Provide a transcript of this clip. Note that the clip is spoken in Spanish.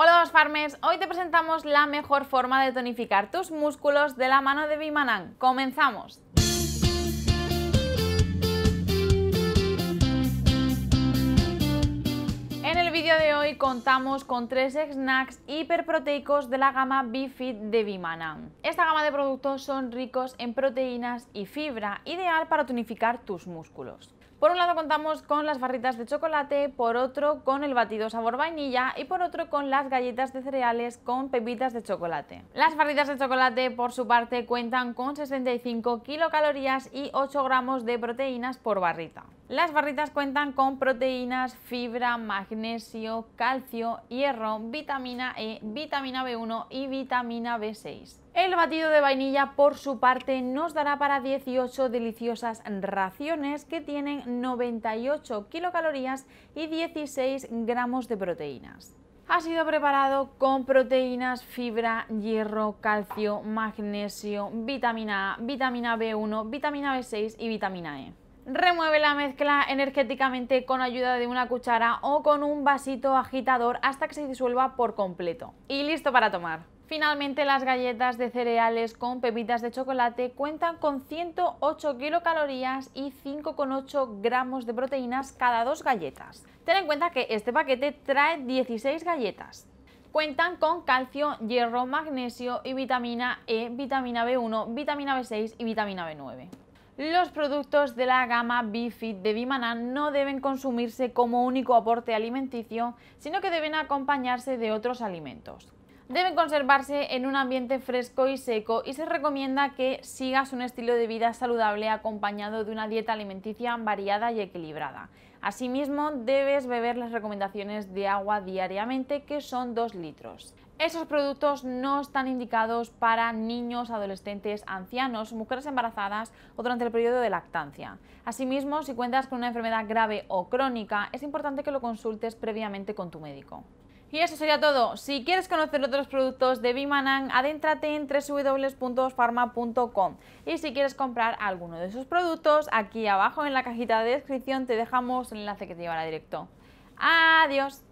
Hola farmers, hoy te presentamos la mejor forma de tonificar tus músculos de la mano de Bimanan. ¡Comenzamos! En el vídeo de hoy contamos con tres snacks hiperproteicos de la gama BeFit de Bimanan. Esta gama de productos son ricos en proteínas y fibra, ideal para tonificar tus músculos. Por un lado contamos con las barritas de chocolate, por otro con el batido sabor vainilla y por otro con las galletas de cereales con pepitas de chocolate. Las barritas de chocolate por su parte cuentan con 65 kilocalorías y 8 gramos de proteínas por barrita. Las barritas cuentan con proteínas, fibra, magnesio, calcio, hierro, vitamina E, vitamina B1 y vitamina B6. El batido de vainilla, por su parte, nos dará para 18 deliciosas raciones que tienen 98 kilocalorías y 16 gramos de proteínas. Ha sido preparado con proteínas, fibra, hierro, calcio, magnesio, vitamina A, vitamina B1, vitamina B6 y vitamina E. Remueve la mezcla energéticamente con ayuda de una cuchara o con un vasito agitador hasta que se disuelva por completo. Y listo para tomar. Finalmente, las galletas de cereales con pepitas de chocolate cuentan con 108 kilocalorías y 5,8 gramos de proteínas cada dos galletas. Ten en cuenta que este paquete trae 16 galletas. Cuentan con calcio, hierro, magnesio y vitamina E, vitamina B1, vitamina B6 y vitamina B9. Los productos de la gama BeFit de Bimanan no deben consumirse como único aporte alimenticio, sino que deben acompañarse de otros alimentos deben conservarse en un ambiente fresco y seco y se recomienda que sigas un estilo de vida saludable acompañado de una dieta alimenticia variada y equilibrada. Asimismo, debes beber las recomendaciones de agua diariamente, que son 2 litros. Esos productos no están indicados para niños, adolescentes, ancianos, mujeres embarazadas o durante el periodo de lactancia. Asimismo, si cuentas con una enfermedad grave o crónica, es importante que lo consultes previamente con tu médico. Y eso sería todo. Si quieres conocer otros productos de Bimanan, adéntrate en www.farma.com. Y si quieres comprar alguno de esos productos, aquí abajo en la cajita de descripción te dejamos el enlace que te llevará directo. Adiós.